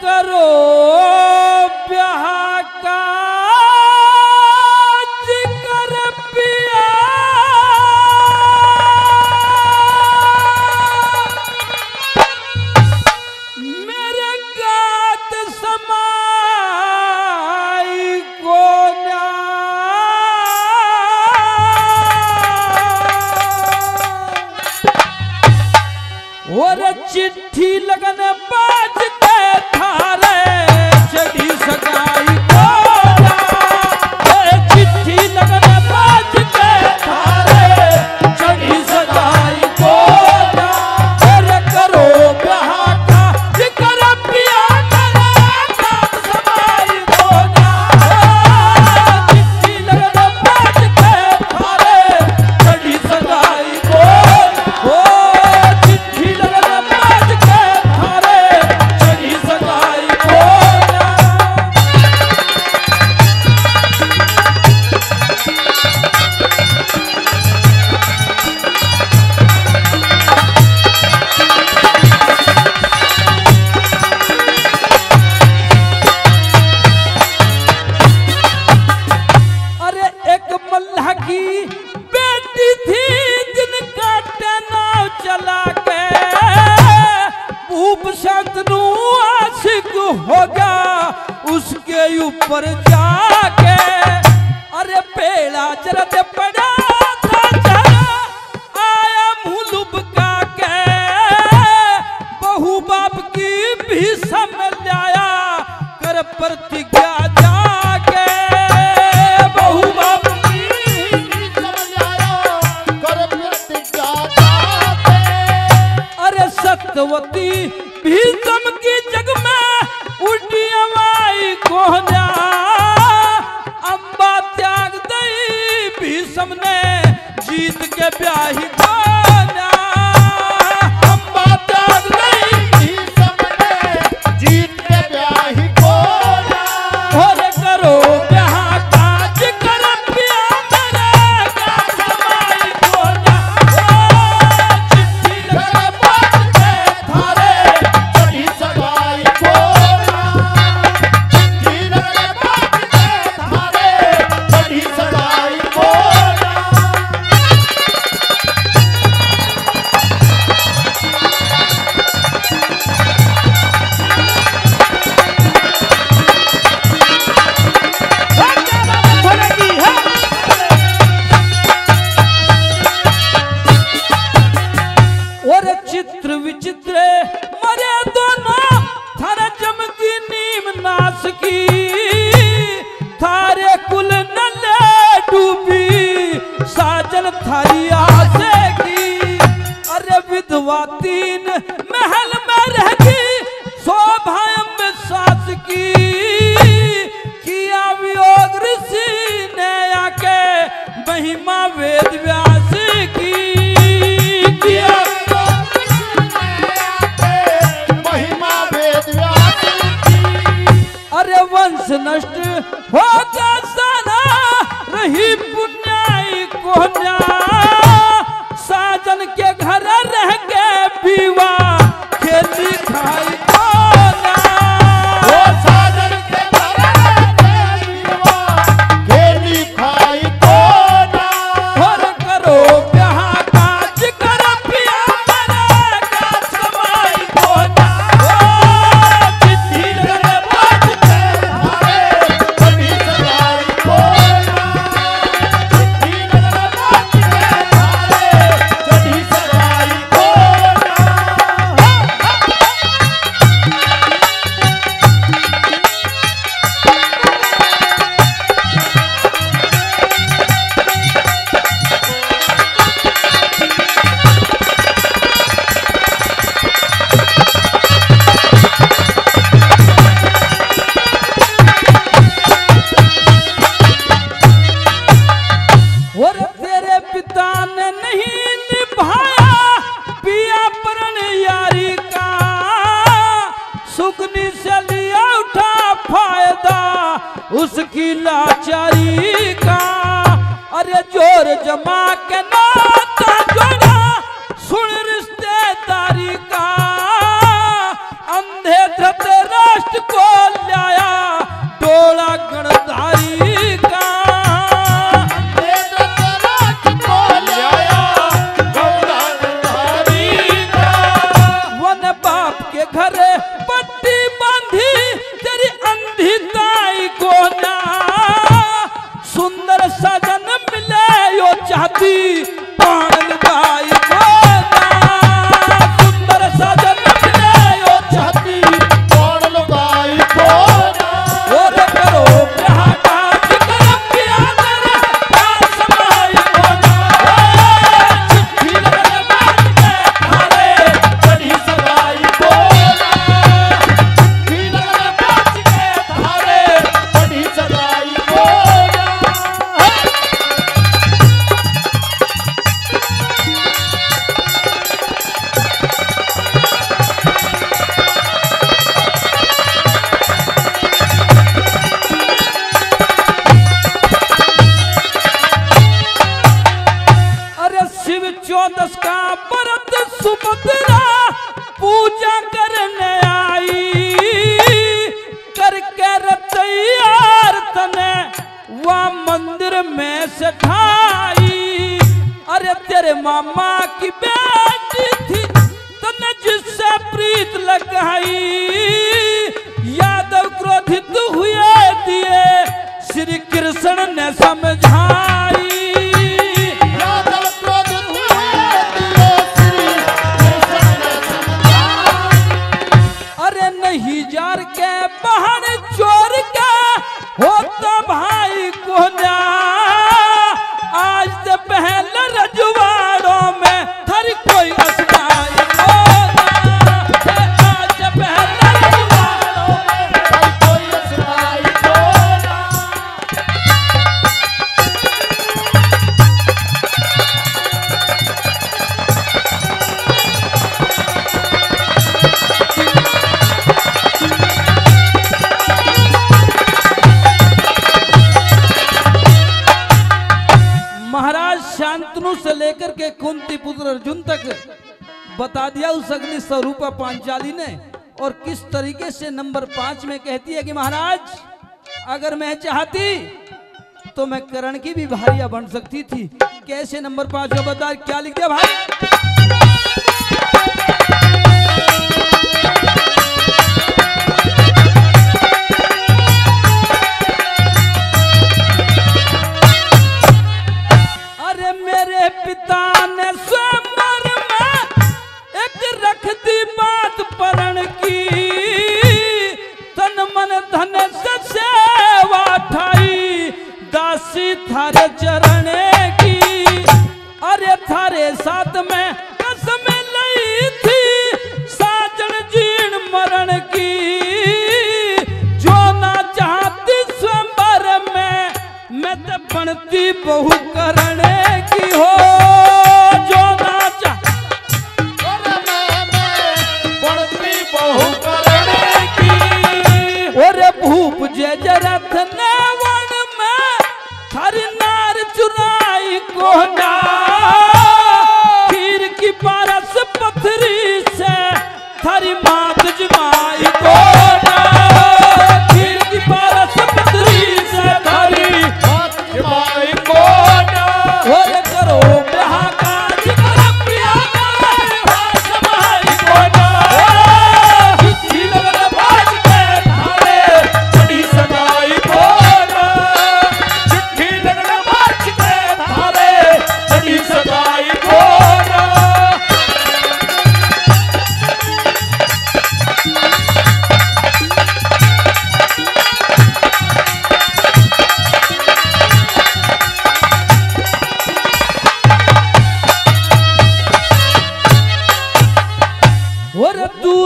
करो। चिट्ठी लगन पाच अरे चित्र विचित्र, मरे दोनों थारा जमती नीम नाश की थारे कुल नले डूबी, साजन थारी आसे की अरे विधवा तीन महल में रहती शोभा में सास की किया वियोग ऋषि ने आके महिमा वेद व्यास दस नष्ट हो दस रही पुण्याई को लाचारी का। अरे ज़ोर जमा के ना यादव क्रोधित हुए दिए। श्री कृष्ण ने समझा से लेकर के कुंती पुत्र अर्जुन तक बता दिया उस अग्नि स्वरूप पांचाली ने और किस तरीके से नंबर पाँच में कहती है कि महाराज, अगर मैं चाहती तो मैं करण की भी भारिया बन सकती थी। कैसे नंबर पाँच में बता, क्या लिख दिया भाई? चुराई को ना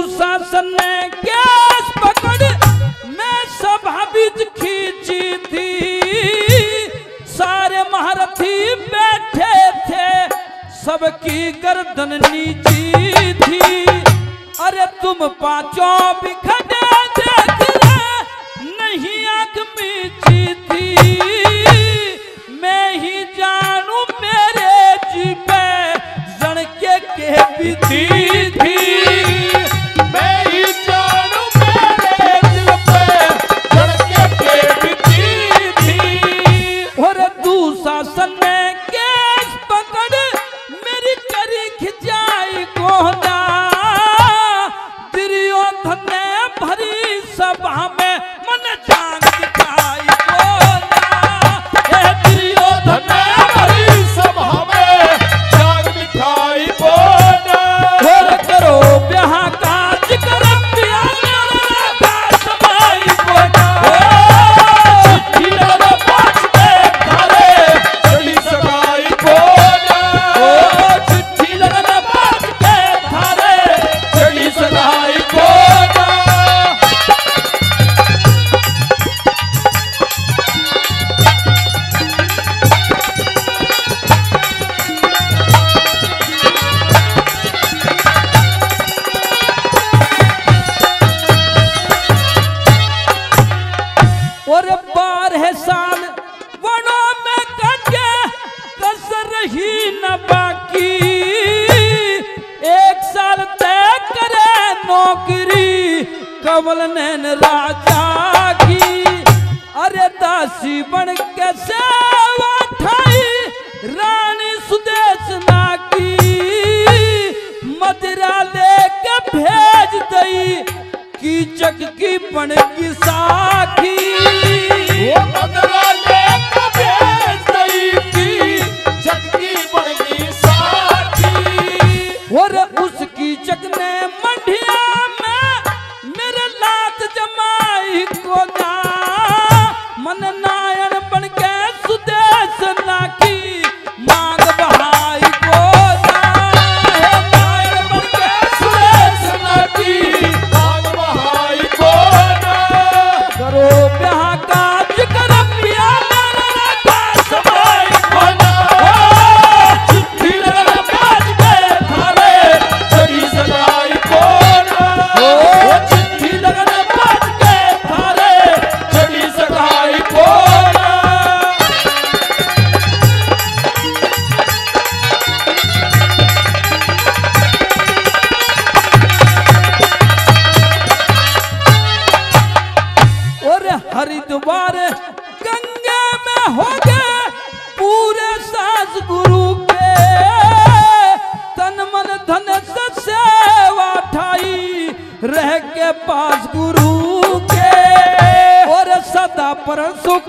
सुशासन ने कैस पकड़ मैं सभा बीच खींची थी। सारे महारथी बैठे थे सबकी गर्दन नीची थी। अरे तुम पाँचों बिखरे देख रहे नहीं आँख मीची थी। मैं ही जानू मेरे जी पे जन के, के थी, थी। कवल नैन राजा की। अरे दासी बन के सेवा ठाई रानी सुदेश ना की मदिरा लेके भेज दई की चक की बन की साखी। हरिद्वार, गंगे में हो गए पूरे सास गुरु के। तन मन धन सेवा ठाई रह के पास गुरु के। और सदा पर सुख